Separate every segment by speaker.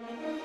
Speaker 1: Yo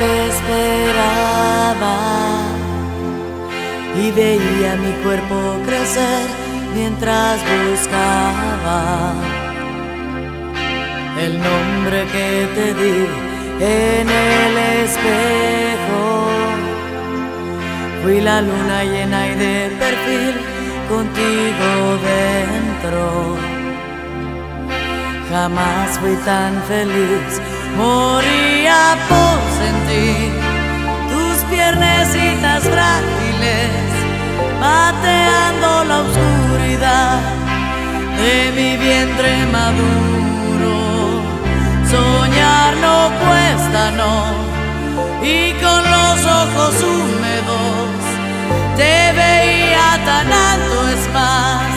Speaker 1: te esperaba y veía mi cuerpo crecer mientras buscaba el nombre que te di en el espejo. Fui la luna llena y de perfil contigo dentro. Jamás fui tan feliz moría por sentir tus piernecitas frágiles bateando la oscuridad de mi vientre maduro. Soñar no cuesta, no, y con los ojos húmedos te veía tan alto, es más,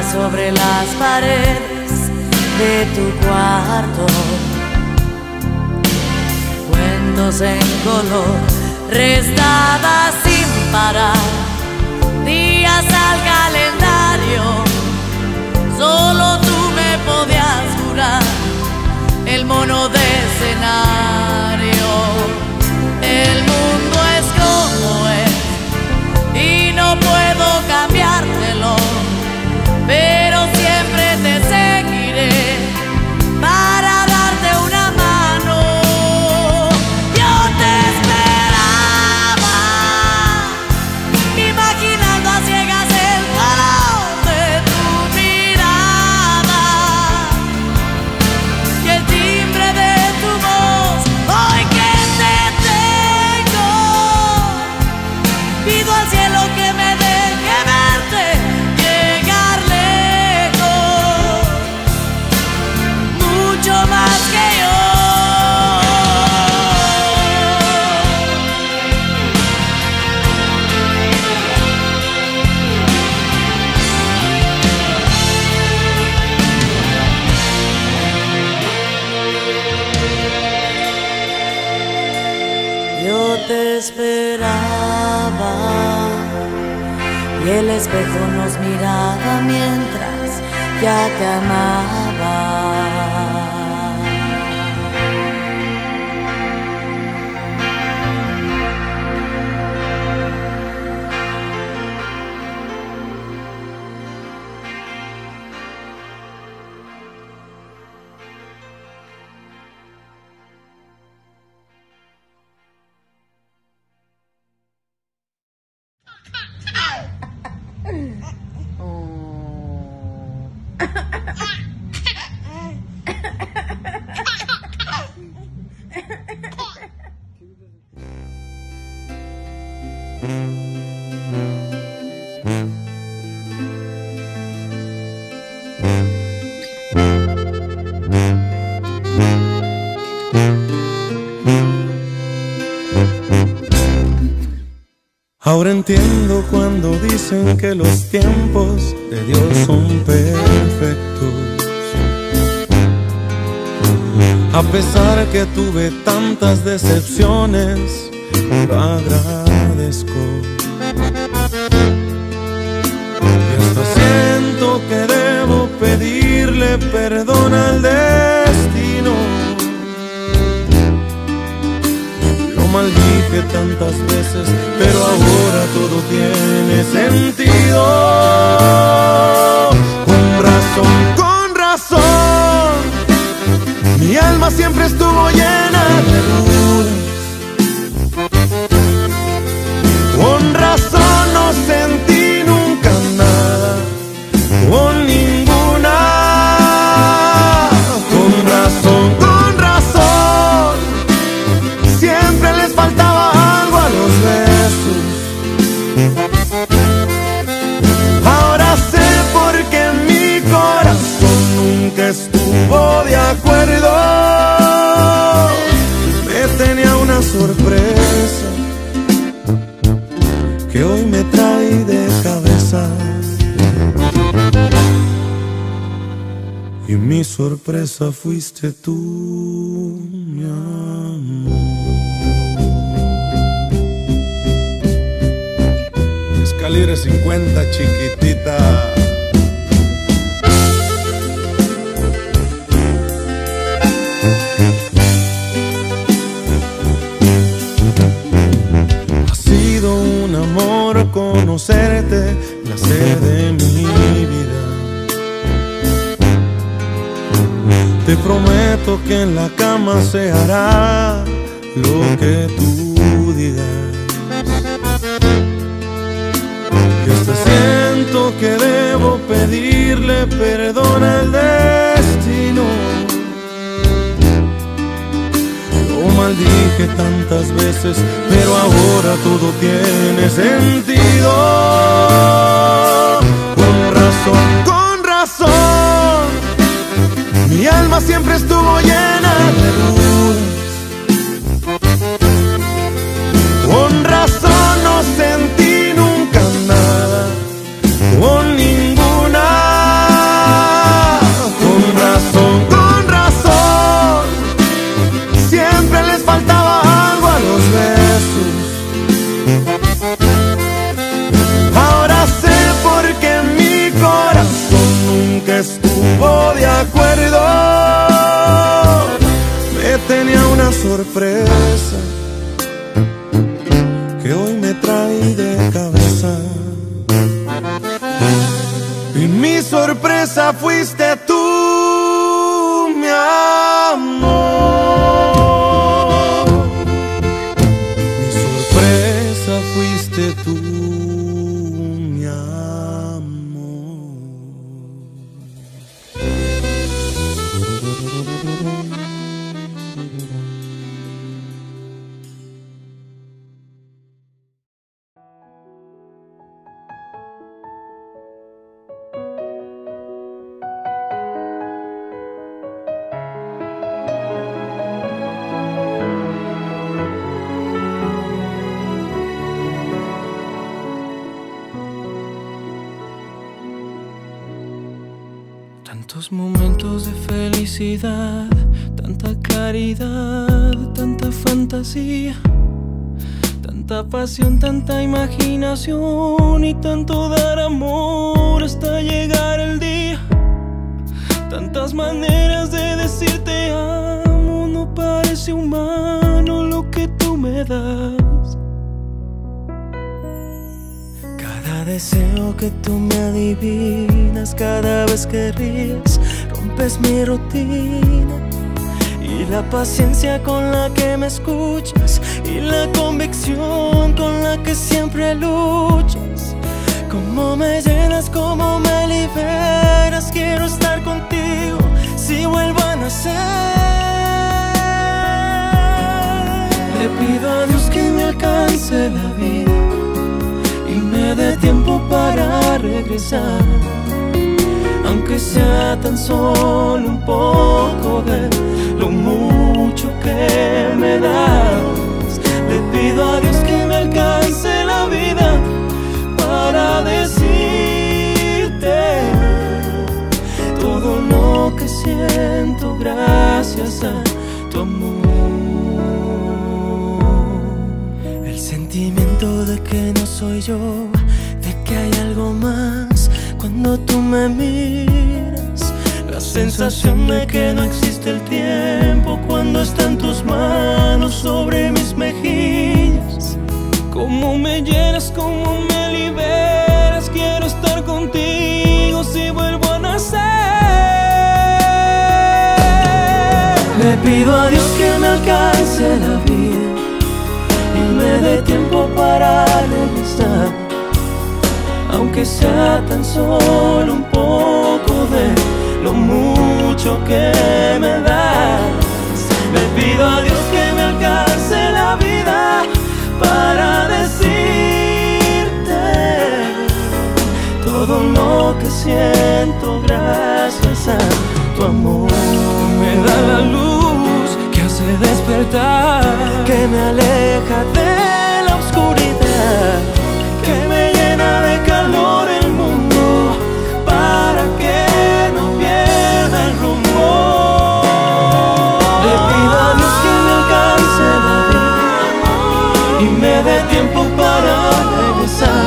Speaker 1: sobre las paredes de tu cuarto cuentos en color, restadas sin parar, días al calendario. Solo tú me podías jurar el mono de escenario. El mundo el espejo nos miraba mientras ya te amaba.
Speaker 2: Ahora entiendo cuando dicen que los tiempos de Dios son perfectos. A pesar que tuve tantas decepciones, lo agradezco. Y hasta siento que debo pedirle perdón al destino. Lo maldije tantas veces, pero ahora todo tiene sentido. Con razón, con razón, mi alma siempre estuvo llena de dudas. Que hoy me trae de cabeza. Y mi sorpresa fuiste tú, mi amor. Escalera 50, chiquitita. Que debo pedirle perdón al destino. Lo maldije tantas veces, pero ahora todo tiene sentido. Con razón, con razón, mi alma siempre estuvo llena de dudas. Estuvo de acuerdo. Me tenía una sorpresa que hoy me trae de cabeza. Y mi sorpresa fuiste tú, mi amor. Mi sorpresa fuiste tú,
Speaker 3: momentos de felicidad, tanta claridad, tanta fantasía, tanta pasión, tanta imaginación y tanto dar amor hasta llegar el día. Tantas maneras de decirte amo, no parece humano lo que tú me das. Deseo que tú me adivinas, cada vez que ríes, rompes mi rutina. Y la paciencia con la que me escuchas, y la convicción con la que siempre luchas. Cómo me llenas, cómo me liberas, quiero estar contigo si vuelvo a nacer. Le pido a Dios que me alcance la vida me dé tiempo para regresar, aunque sea tan solo un poco de lo mucho que me das. Le pido a Dios que me alcance la vida para decirte todo lo que siento gracias a tu amor. El sentimiento de que no soy yo de que hay algo más cuando tú me miras. La sensación de que no existe el tiempo cuando están tus manos sobre mis mejillas. Cómo me llenas, cómo me liberas, quiero estar contigo si vuelvo a nacer. Le pido a Dios que me alcance la vida y me dé tiempo para aunque sea tan solo un poco de lo mucho que me das. Le pido a Dios que me alcance la vida para decirte todo lo que siento gracias a tu amor. Me da la luz que hace despertar, que me aleja de la oscuridad, dé tiempo para regresar,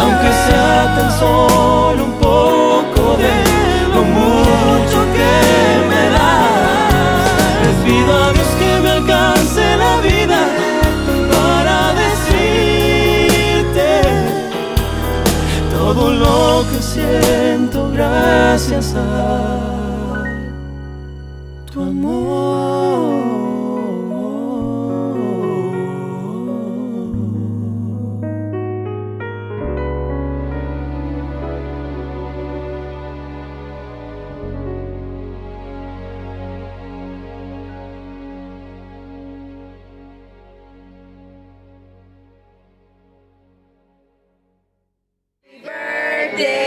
Speaker 3: aunque sea tan solo un poco de lo mucho que me das. Les pido a Dios que me alcance la vida para decirte todo lo que siento gracias a tu amor. birthday!